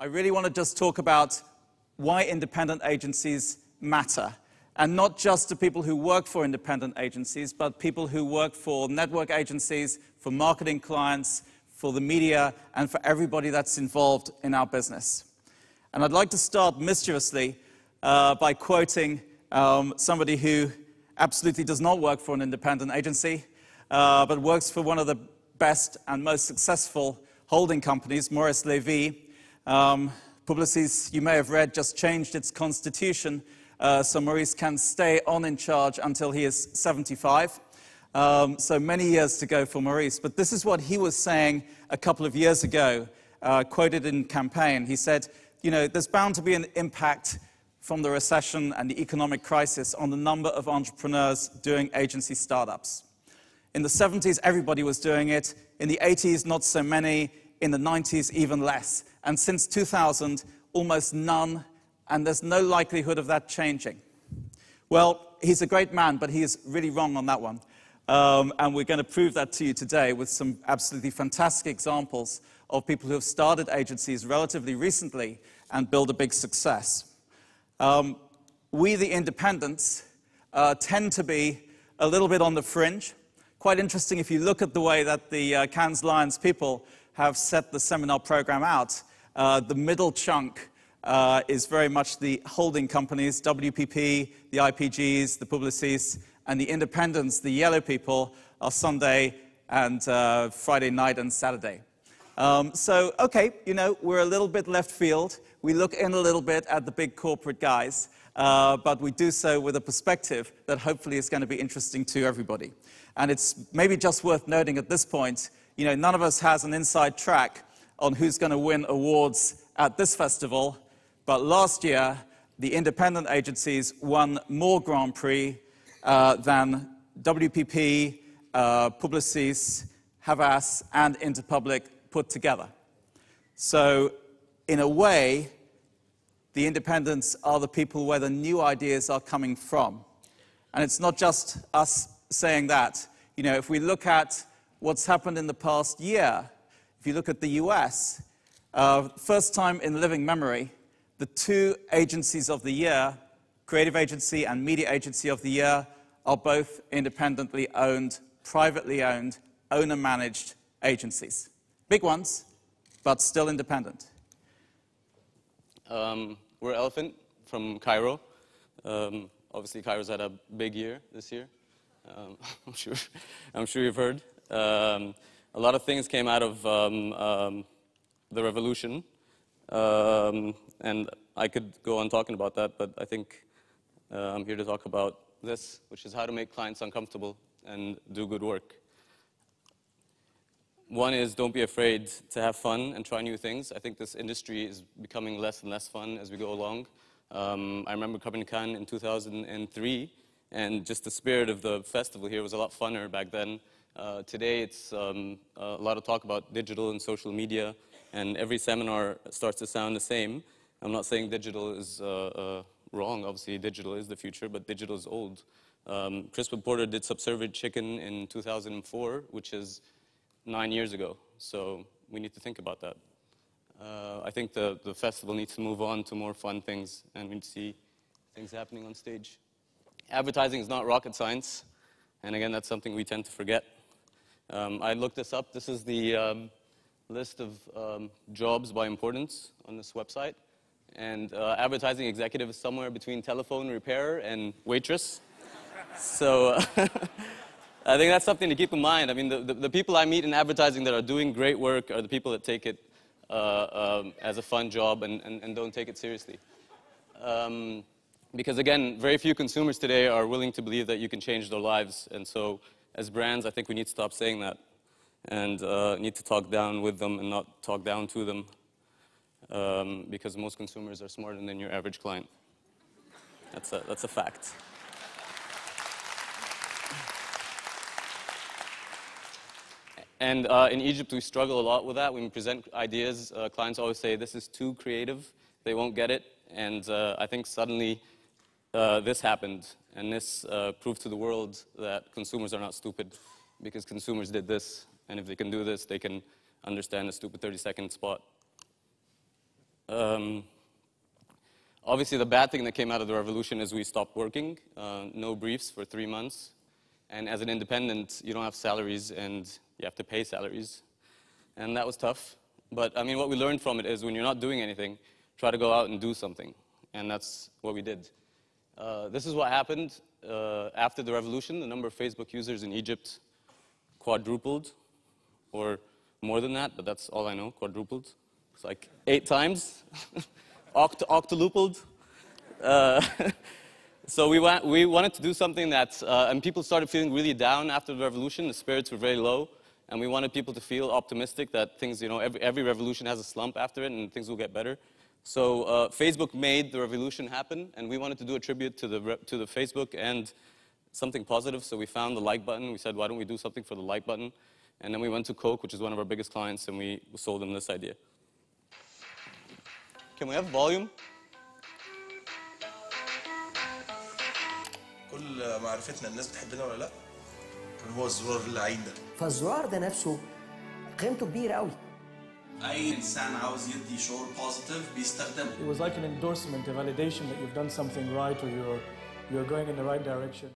I really want to just talk about why independent agencies matter. And not just to people who work for independent agencies, but people who work for network agencies, for marketing clients, for the media, and for everybody that's involved in our business. And I'd like to start mischievously uh, by quoting um, somebody who absolutely does not work for an independent agency, uh, but works for one of the best and most successful holding companies, Maurice Levy. Um, Publicis, you may have read, just changed its constitution uh, so Maurice can stay on in charge until he is 75. Um, so many years to go for Maurice. But this is what he was saying a couple of years ago, uh, quoted in campaign. He said, you know, there's bound to be an impact from the recession and the economic crisis on the number of entrepreneurs doing agency startups. In the 70s, everybody was doing it. In the 80s, not so many. In the 90s, even less. And since 2000, almost none, and there's no likelihood of that changing. Well, he's a great man, but he is really wrong on that one. Um, and we're going to prove that to you today with some absolutely fantastic examples of people who have started agencies relatively recently and build a big success. Um, we, the independents, uh, tend to be a little bit on the fringe. Quite interesting if you look at the way that the uh, Cannes Lions people have set the seminar program out. Uh, the middle chunk uh, is very much the holding companies, WPP, the IPGs, the Publicis, and the independents, the yellow people, are Sunday and uh, Friday night and Saturday. Um, so, okay, you know, we're a little bit left field. We look in a little bit at the big corporate guys, uh, but we do so with a perspective that hopefully is going to be interesting to everybody. And it's maybe just worth noting at this point, you know, none of us has an inside track on who's going to win awards at this festival, but last year, the independent agencies won more Grand Prix uh, than WPP, uh, Publicis, Havas, and Interpublic put together. So, in a way, the independents are the people where the new ideas are coming from. And it's not just us saying that. You know, if we look at what's happened in the past year, if you look at the US, uh, first time in living memory, the two agencies of the year, Creative Agency and Media Agency of the Year, are both independently owned, privately owned, owner managed agencies. Big ones, but still independent. Um, we're Elephant from Cairo. Um, obviously, Cairo's had a big year this year. Um, I'm, sure, I'm sure you've heard. A lot of things came out of um, um, the revolution, um, and I could go on talking about that, but I think uh, I'm here to talk about this, which is how to make clients uncomfortable and do good work. One is don't be afraid to have fun and try new things. I think this industry is becoming less and less fun as we go along. Um, I remember coming to Cannes in 2003, and just the spirit of the festival here was a lot funner back then. Uh, today, it's um, a lot of talk about digital and social media, and every seminar starts to sound the same. I'm not saying digital is uh, uh, wrong. Obviously, digital is the future, but digital is old. Um, Crispin Porter did Subservient Chicken in 2004, which is nine years ago. So we need to think about that. Uh, I think the, the festival needs to move on to more fun things, and we need to see things happening on stage. Advertising is not rocket science, and again, that's something we tend to forget. Um, I looked this up. This is the um, list of um, jobs by importance on this website. And uh, advertising executive is somewhere between telephone repairer and waitress. so uh, I think that's something to keep in mind. I mean, the, the, the, people I meet in advertising that are doing great work are the people that take it uh, um, as a fun job and, and, and, don't take it seriously. Um, because again, very few consumers today are willing to believe that you can change their lives. And so as brands, I think we need to stop saying that and uh, need to talk down with them and not talk down to them um, because most consumers are smarter than your average client. That's a, that's a fact. And uh, in Egypt, we struggle a lot with that. When we present ideas, uh, clients always say, this is too creative. They won't get it. And uh, I think suddenly uh, this happened. And this uh, proved to the world that consumers are not stupid because consumers did this. And if they can do this, they can understand a stupid 30-second spot. Um, obviously, the bad thing that came out of the revolution is we stopped working, uh, no briefs for three months. And as an independent, you don't have salaries and you have to pay salaries. And that was tough. But I mean, what we learned from it is when you're not doing anything, try to go out and do something. And that's what we did. Uh, this is what happened uh, after the revolution. The number of Facebook users in Egypt quadrupled, or more than that, but that's all I know, quadrupled. It's like eight times, Oct-. Uh, so we, wa- we wanted to do something that, uh, and people started feeling really down after the revolution. The spirits were very low, and we wanted people to feel optimistic that things, you know, every, every revolution has a slump after it, and things will get better. So uh, Facebook made the revolution happen, and we wanted to do a tribute to the, re- to the Facebook and something positive. So we found the like button. We said, why don't we do something for the like button? And then we went to Coke, which is one of our biggest clients, and we sold them this idea. Can we have volume? كل معرفتنا الناس بتحبنا ولا لا كان هو الزرار اللعين ده فالزرار ده نفسه قيمته كبيره قوي اي انسان عاوز يدي شعور بوزيتيف بيستخدمه It was like an endorsement, a validation that you've done something right or you're, you're going in the right direction.